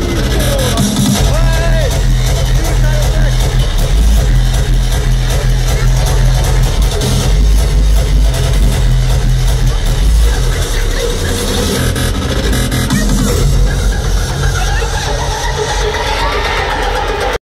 Peace.